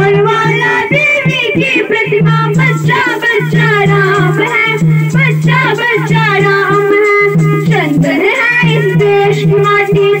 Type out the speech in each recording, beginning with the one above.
देवी की प्रतिमा। बच्चा बच्चा राम है, बच्चा बच्चा राम है। चंद्र है इस देश की माटी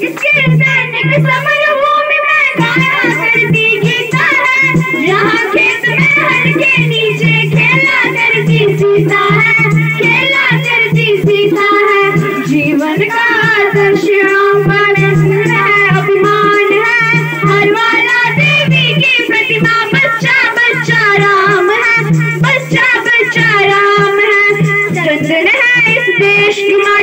जिसके इंसान समझ वो मैं गाया करती